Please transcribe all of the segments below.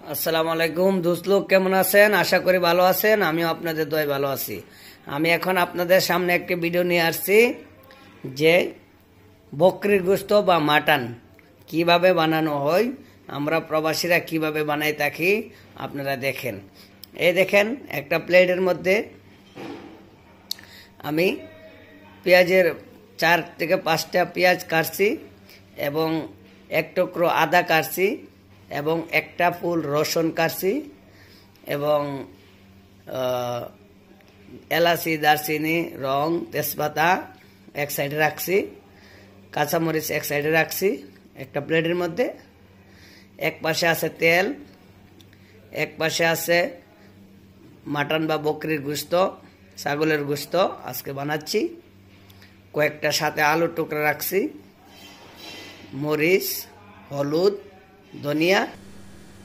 আসসালামু আলাইকুম। দুসলোক কেমন আছেন? আশা করি ভালো আছেন। আমিও আপনাদের দয় ভালো আছি। আমি এখন আপনাদের সামনে একটি ভিডিও নিয়ে আসছি, যে বকরির গোস্ত বা মাটন কীভাবে বানানো হয়, আমরা প্রবাসীরা কীভাবে বানাই থাকি আপনারা দেখেন। এই দেখেন, একটা প্লেটের মধ্যে আমি পেঁয়াজের চার থেকে পাঁচটা পেঁয়াজ কাটছি এবং এক টুকরো আদা কাটছি। এবং একটা ফুল রসুন কাটছি এবং এলাচি, দারচিনি, রং, তেজপাতা এক সাইডে রাখছি, কাঁচামরিচ এক সাইডে রাখছি, একটা প্লেটের মধ্যে। এক পাশে আছে তেল, এক পাশে আছে মাটন বা বকরির গুস্ত, ছাগলের গুস্ত আজকে বানাচ্ছি। কয়েকটা সাথে আলুর টুকরা রাখছি, মরিচ, হলুদ ধনিয়া।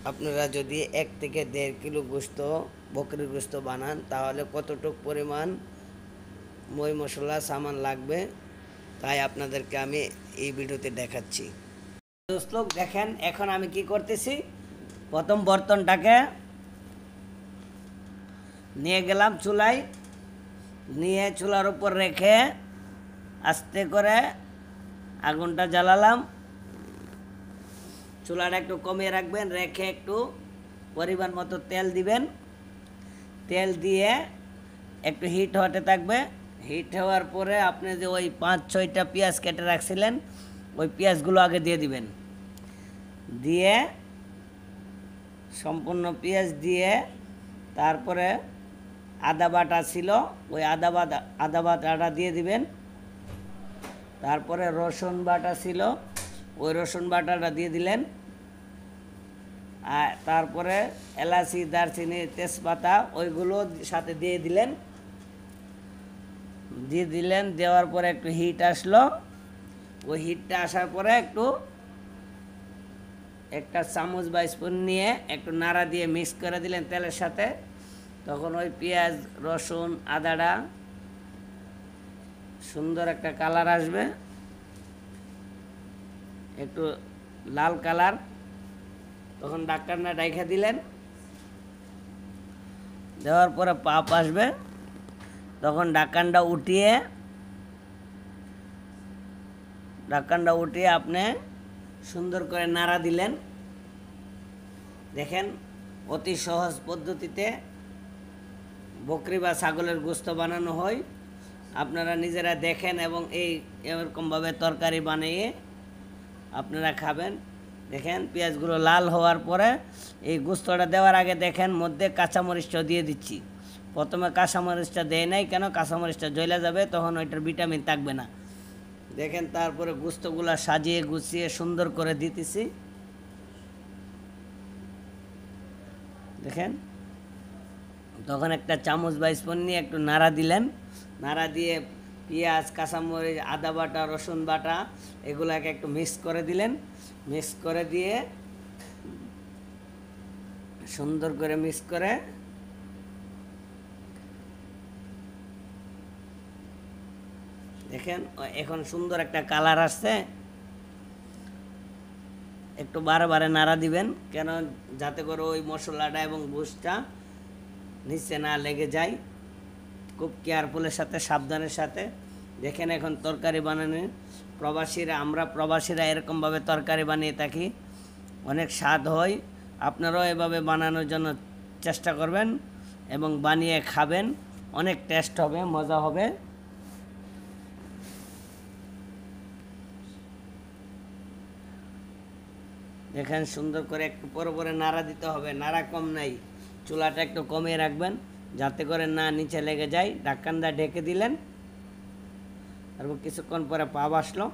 আপনারা যদি এক থেকে দেড় কিলো গোস্ত বকরির গোস্ত বানান, তাহলে কতটুক পরিমাণ মই মশলা সামান লাগবে, তাই আপনাদেরকে আমি এই ভিডিওতে দেখাচ্ছি। দোস্তলোক দেখেন, এখন আমি কি করতেছি? প্রথম বর্তনটাকে নিয়ে গেলাম চুলায়। নিয়ে চুলার উপর রেখে আস্তে করে আগুনটা জ্বালালাম। চুলাটা একটু কমিয়ে রাখবেন, রেখে একটু পরিমাণ মতো তেল দিবেন। তেল দিয়ে একটু হিট হতে থাকবে। হিট হওয়ার পরে আপনি যে ওই পাঁচ, ছয়টা পেঁয়াজ কেটে রাখছিলেন, ওই পেঁয়াজগুলো আগে দিয়ে দিবেন। দিয়ে সম্পূর্ণ পেঁয়াজ দিয়ে তারপরে আদা বাটা ছিল, ওই আদা বাটা আদা বাটাটা দিয়ে দিবেন। তারপরে রসুন বাটা ছিল ওই রসুন বাটাটা দিয়ে দিলেন। আর তারপরে এলাচি, দারচিনি, তেজপাতা ওইগুলো সাথে দিয়ে দিলেন। দিয়ে দিলেন, দেওয়ার পরে একটু হিট আসলো। ওই হিটটা আসার পরে একটু একটা চামচ বা স্পুন নিয়ে একটু নাড়া দিয়ে মিক্স করে দিলেন তেলের সাথে। তখন ওই পেঁয়াজ, রসুন, আদাটা সুন্দর একটা কালার আসবে। একটু লাল কালার। তখন ডাক্তারনা ডাইখা দিলেন। দেওয়ার পরে পাপ আসবে। তখন ডাক্কানটা উঠিয়ে ডাক্কানটা উঠিয়ে আপনি সুন্দর করে নাড়া দিলেন। দেখেন, অতি সহজ পদ্ধতিতে বকরি বা ছাগলের গোস্ত বানানো হয়। আপনারা নিজেরা দেখেন এবং এই এরকমভাবে তরকারি বানিয়ে আপনারা খাবেন। দেখেন, পেঁয়াজগুলো লাল হওয়ার পরে এই গুস্তটা দেওয়ার আগে দেখেন, মধ্যে কাঁচামরিচটা দিয়ে দিচ্ছি। প্রথমে কাঁচামরিচটা দেয় নাই, কেন কাঁচামরিচটা জ্বলে যাবে, তখন ওইটার ভিটামিন থাকবে না। দেখেন, তারপরে গোস্তগুলো সাজিয়ে গুছিয়ে সুন্দর করে দিতেছি। দেখেন, তখন একটা চামচ বা স্পুন নিয়ে একটু নাড়া দিলেন। নাড়া দিয়ে পেঁয়াজ, কাঁচামরিচ, আদা বাটা, রসুন বাটা, এগুলাকে একটু মিক্স করে দিলেন। মিক্স করে দিয়ে সুন্দর করে মিক্স করে দেখেন এখন সুন্দর একটা কালার আসছে। একটু বারে বারে নাড়া দিবেন, কেন যাতে করে ওই মশলাটা এবং বুসটা নিচে না লেগে যায়। খুব কেয়ারফুলের সাথে, সাবধানের সাথে। দেখেন এখন তরকারি বানানো। প্রবাসীরা, আমরা প্রবাসীরা এরকমভাবে তরকারি বানিয়ে থাকি। অনেক স্বাদ হয়। আপনারাও এভাবে বানানোর জন্য চেষ্টা করবেন এবং বানিয়ে খাবেন। অনেক টেস্ট হবে, মজা হবে। দেখেন সুন্দর করে একটু পরে পরে নাড়া দিতে হবে। নাড়া কম নাই। চুলাটা একটু কমিয়ে রাখবেন। যাতে করে না নিচে লেগে যায়। ঢাক্কানটা ঢেকে দিলেন। তারপর কিছুক্ষণ পরে পা আসলো।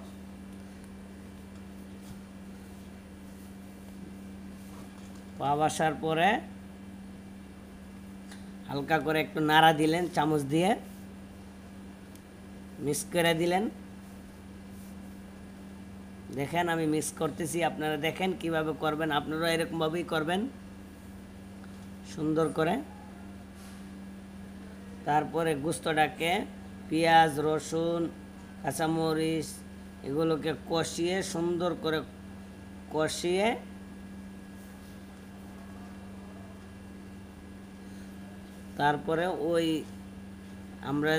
পা আসার পরে হালকা করে একটু নাড়া দিলেন, চামচ দিয়ে। মিক্স করে দিলেন। দেখেন, আমি মিক্স করতেছি। আপনারা দেখেন কীভাবে করবেন। আপনারা এরকমভাবেই করবেন। সুন্দর করে। তারপরে গুস্তটাকে পেঁয়াজ, রসুন, কাঁচামরিচ এগুলোকে কষিয়ে সুন্দর করে কষিয়ে তারপরে ওই আমরা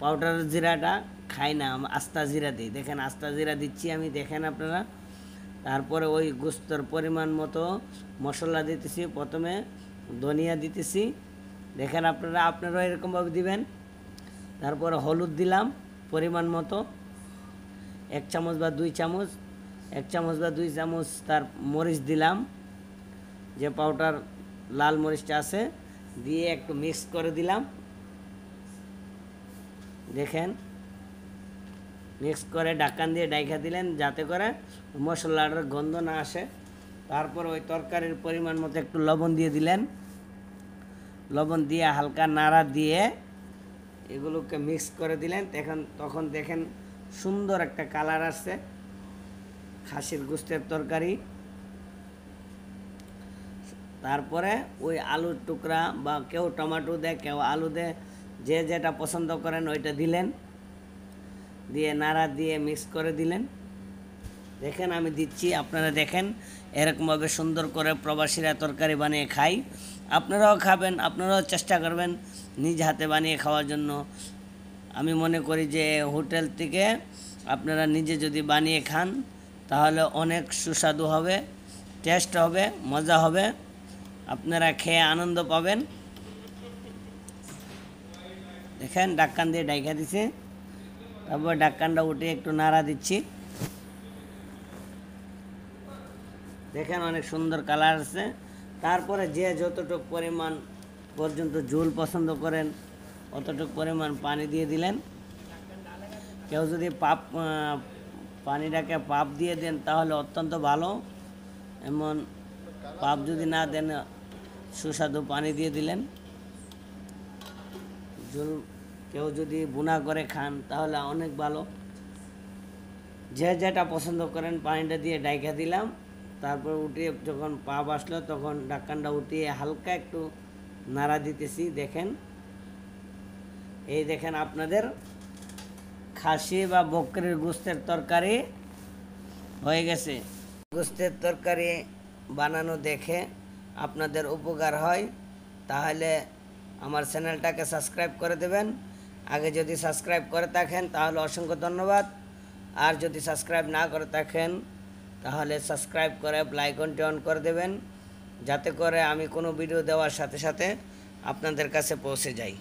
পাউডার জিরাটা খাই না আস্তা জিরা দিই। দেখেন আস্তা জিরা দিচ্ছি আমি, দেখেন আপনারা। তারপরে ওই গোস্তর পরিমাণ মতো মশলা দিতেছি, প্রথমে ধনিয়া দিতেছি। দেখেন আপনারা, আপনারাও এরকমভাবে দিবেন। তারপরে হলুদ দিলাম, পরিমাণ মতো। এক চামচ বা দুই চামচ, এক চামচ বা দুই চামচ তার মরিচ দিলাম। যে পাউডার লাল মরিচটা আছে, দিয়ে একটু মিক্স করে দিলাম। দেখেন মিক্স করে ডাক্কান দিয়ে ডাইখা দিলেন, যাতে করে মশলাটার গন্ধ না আসে। তারপর ওই তরকারির পরিমাণ মতো একটু লবণ দিয়ে দিলেন। লবণ দিয়ে হালকা নাড়া দিয়ে এগুলোকে মিক্স করে দিলেন। তখন তখন দেখেন সুন্দর একটা কালার আসছে। খাসির গুস্তের তরকারি। তারপরে ওই আলুর টুকরা বা কেউ টমেটো দেয়, কেউ আলু দেয়, যে যেটা পছন্দ করেন ওইটা দিলেন। দিয়ে নাড়া দিয়ে মিক্স করে দিলেন। দেখেন, আমি দিচ্ছি, আপনারা দেখেন, এরকমভাবে সুন্দর করে প্রবাসীরা তরকারি বানিয়ে খাই আপনারাও খাবেন, আপনারাও চেষ্টা করবেন নিজ হাতে বানিয়ে খাওয়ার জন্য। আমি মনে করি যে হোটেল থেকে আপনারা নিজে যদি বানিয়ে খান, তাহলে অনেক সুস্বাদু হবে, টেস্ট হবে, মজা হবে। আপনারা খেয়ে আনন্দ পাবেন। দেখেন ডাক্কান দিয়ে ডাইকা দিছে। তারপর ডাক্কানটা উঠে একটু নাড়া দিচ্ছি। দেখেন অনেক সুন্দর কালার আছে। তারপরে যে যতটুক পরিমাণ পর্যন্ত ঝোল পছন্দ করেন, অতটুক পরিমাণ পানি দিয়ে দিলেন। কেউ যদি পাপ পানিটাকে পাপ দিয়ে দেন তাহলে অত্যন্ত ভালো। এমন পাপ যদি না দেন, সুস্বাদু পানি দিয়ে দিলেন। ঝোল কেউ যদি বুনা করে খান তাহলে অনেক ভালো। যে যেটা পছন্দ করেন পানিটা দিয়ে ডাইকা দিলাম। তারপর উঠিয়ে যখন পাপ আসলো তখন ডাক্কানটা উঠিয়ে হালকা একটু নাড়া দিতেছি, দেখেন। এই দেখেন আপনাদের খাসি বা বকরির গোস্তের তরকারি হয়ে গেছে। গোস্তের তরকারি বানানো দেখে আপনাদের উপকার হয়, তাহলে আমার চ্যানেলটাকে সাবস্ক্রাইব করে দেবেন। আগে যদি সাবস্ক্রাইব করে থাকেন, তাহলে অসংখ্য ধন্যবাদ। আর যদি সাবস্ক্রাইব না করে থাকেন তাহলে সাবস্ক্রাইব করে লাইকনটি অন করে দেবেন, যাতে করে আমি কোনো ভিডিও দেওয়ার সাথে সাথে আপনাদের কাছে পৌঁছে যাই।